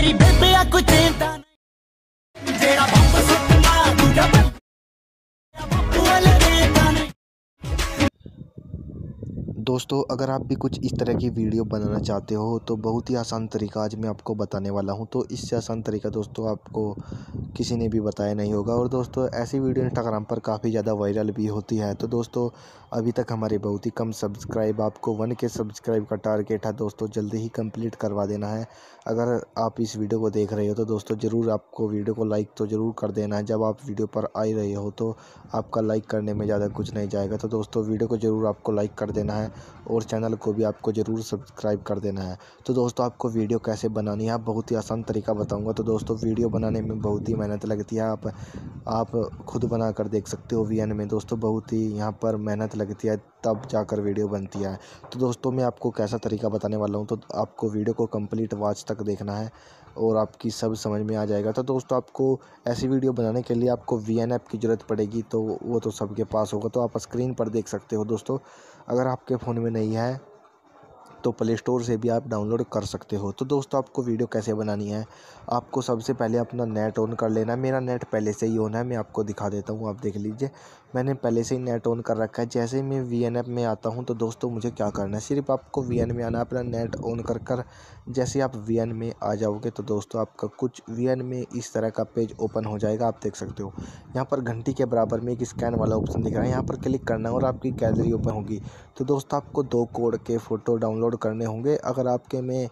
Baby. दोस्तों, अगर आप भी कुछ इस तरह की वीडियो बनाना चाहते हो तो बहुत ही आसान तरीका आज मैं आपको बताने वाला हूँ। तो इससे आसान तरीका दोस्तों, आपको किसी ने भी बताया नहीं होगा। और दोस्तों, ऐसी वीडियो इंस्टाग्राम पर काफ़ी ज़्यादा वायरल भी होती है। तो दोस्तों, अभी तक हमारे बहुत ही कम सब्सक्राइब आपको वन के सब्सक्राइब का टारगेट है दोस्तों, जल्दी ही कंप्लीट करवा देना है। अगर आप इस वीडियो को देख रहे हो तो दोस्तों, ज़रूर आपको वीडियो को लाइक तो ज़रूर कर देना है। जब आप वीडियो पर आ रहे हो तो आपका लाइक करने में ज़्यादा कुछ नहीं जाएगा। तो दोस्तों, वीडियो को ज़रूर आपको लाइक कर देना है। और चैनल को भी आपको ज़रूर सब्सक्राइब कर देना है। तो दोस्तों, आपको वीडियो कैसे बनानी है बहुत ही आसान तरीका बताऊँगा। तो दोस्तों, वीडियो बनाने में बहुत ही मेहनत लगती है। आप आप खुद बना कर देख सकते हो वीएन में। दोस्तों, बहुत ही यहाँ पर मेहनत लगती है, तब जाकर वीडियो बनती है। तो दोस्तों, मैं आपको कैसा तरीका बताने वाला हूँ तो आपको वीडियो को कंप्लीट वाच तक देखना है और आपकी सब समझ में आ जाएगा। तो दोस्तों, आपको ऐसी वीडियो बनाने के लिए आपको वी एन ऐप की ज़रूरत पड़ेगी तो वो तो सबके पास होगा। तो आप स्क्रीन पर देख सकते हो दोस्तों। अगर आपके फ़ोन में नहीं है। तो प्ले स्टोर से भी आप डाउनलोड कर सकते हो। तो दोस्तों, आपको वीडियो कैसे बनानी है? आपको सबसे पहले अपना नेट ऑन कर लेना है। मेरा नेट पहले से ही ऑन है। मैं आपको दिखा देता हूँ। आप देख लीजिए। मैंने पहले से ही नेट ऑन कर रखा है। जैसे ही मैं वी एन ऐप में आता हूँ तो दोस्तों, मुझे क्या करना है? सिर्फ़ आपको वी एन में आना अपना नेट ऑन कर कर जैसे आप वी एन में आ जाओगे तो दोस्तों, आपका कुछ वी एन में इस तरह का पेज ओपन हो जाएगा। आप देख सकते हो। यहाँ पर घंटी के बराबर में एक स्कैन वाला ऑप्शन दिख रहा है। यहाँ पर क्लिक करना है और आपकी गैलरी ओपन होगी। तो दोस्तों, आपको दो कोड के फ़ोटो डाउनलोड करने होंगे। अगर आपके में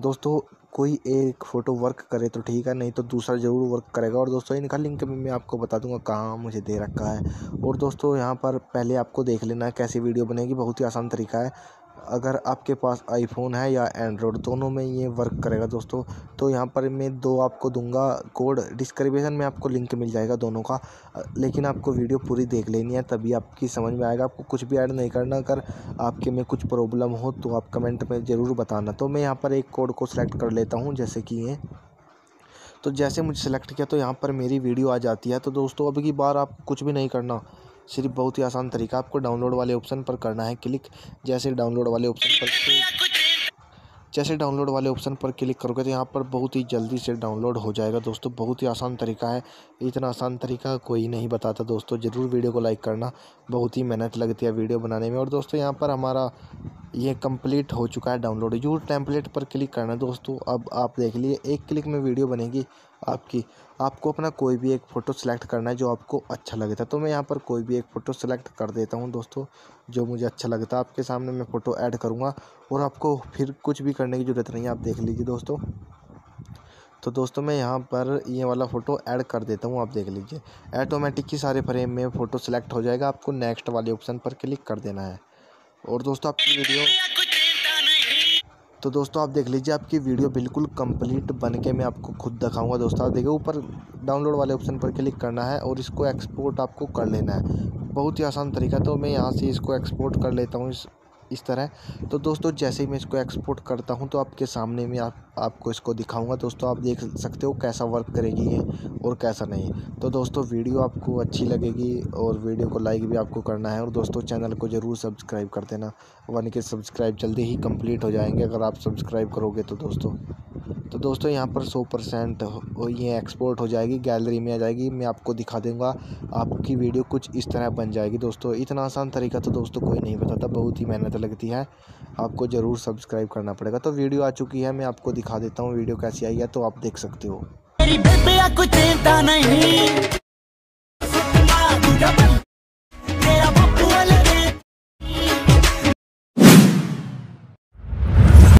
दोस्तों कोई एक फ़ोटो वर्क करे तो ठीक है, नहीं तो दूसरा ज़रूर वर्क करेगा। और दोस्तों इनका लिंक भी मैं आपको बता दूँगा कहाँ मुझे दे रखा है। और दोस्तों यहाँ पर पहले आपको देख लेना है कैसी वीडियो बनेगी। बहुत ही आसान तरीका है। अगर आपके पास आईफोन है या एंड्रॉयड दोनों में ये वर्क करेगा दोस्तों तो यहाँ पर मैं दो आपको दूँगा कोड डिस्क्रिप्शन में आपको लिंक मिल जाएगा दोनों का, लेकिन आपको वीडियो पूरी देख लेनी है, तभी आपकी समझ में आएगा। आपको कुछ भी ऐड नहीं करना, अगर आपके में कुछ प्रॉब्लम हो तो आप कमेंट में ज़रूर बताना। तो मैं यहाँ पर एक कोड को सिलेक्ट कर लेता हूँ, जैसे कि ये। तो जैसे मुझे सेलेक्ट किया तो यहाँ पर मेरी वीडियो आ जाती है। तो दोस्तों, अभी की बार आप कुछ भी नहीं करना सिर्फ़ बहुत ही आसान तरीका आपको डाउनलोड वाले ऑप्शन पर करना है क्लिक जैसे डाउनलोड वाले ऑप्शन पर जैसे डाउनलोड वाले ऑप्शन पर क्लिक करोगे तो यहाँ पर बहुत ही जल्दी से डाउनलोड हो जाएगा। दोस्तों, बहुत ही आसान तरीका है। इतना आसान तरीका कोई नहीं बताता दोस्तों। ज़रूर वीडियो को लाइक करना। बहुत ही मेहनत लगती है वीडियो बनाने में। और दोस्तों, यहाँ पर हमारा ये कंप्लीट हो चुका है डाउनलोड यूर टेम्पलेट पर क्लिक करना दोस्तों। अब आप देख लिए एक क्लिक में वीडियो बनेगी। आपकी। आपको अपना कोई भी एक फ़ोटो सेलेक्ट करना है जो आपको अच्छा लगता है तो मैं यहाँ पर कोई भी एक फ़ोटो सेलेक्ट कर देता हूँ दोस्तों, जो मुझे अच्छा लगता है आपके सामने मैं फ़ोटो ऐड करूँगा और आपको फिर कुछ भी करने की ज़रूरत नहीं है, आप देख लीजिए दोस्तों। तो दोस्तों, मैं यहाँ पर ये वाला फ़ोटो ऐड कर देता हूँ, आप देख लीजिए। ऐटोमेटिक ही सारे फ्रेम में फ़ोटो सेलेक्ट हो जाएगा, आपको नेक्स्ट वाले ऑप्शन पर क्लिक कर देना है। और दोस्तों, आपकी वीडियो तो दोस्तों, आप देख लीजिए आपकी वीडियो बिल्कुल कंप्लीट बन के मैं आपको खुद दिखाऊँगा दोस्तों। आप देखिए, ऊपर डाउनलोड वाले ऑप्शन पर क्लिक करना है और इसको एक्सपोर्ट आपको कर लेना है। बहुत ही आसान तरीका तो मैं यहाँ से इसको एक्सपोर्ट कर लेता हूँ। इस इस तरह। तो दोस्तों, जैसे ही मैं इसको एक्सपोर्ट करता हूँ तो आपके सामने में आप, आपको इसको दिखाऊँगा। दोस्तों, आप देख सकते हो कैसा वर्क करेगी ये और कैसा नहीं। तो दोस्तों, वीडियो आपको अच्छी लगेगी और वीडियो को लाइक भी आपको करना है। और दोस्तों, चैनल को ज़रूर सब्सक्राइब कर देना। वन के सब्सक्राइब जल्दी ही कंप्लीट हो जाएँगे अगर आप सब्सक्राइब करोगे तो दोस्तों। तो दोस्तों, यहाँ पर सौ परसेंट ये एक्सपोर्ट हो जाएगी गैलरी में आ जाएगी। मैं आपको दिखा दूँगा, आपकी वीडियो कुछ इस तरह बन जाएगी। दोस्तों, इतना आसान तरीका तो दोस्तों कोई नहीं बताता, बहुत ही मेहनत लगती है, आपको ज़रूर सब्सक्राइब करना पड़ेगा। तो वीडियो आ चुकी है, मैं आपको दिखा देता हूँ वीडियो कैसी आई है तो आप देख सकते हो।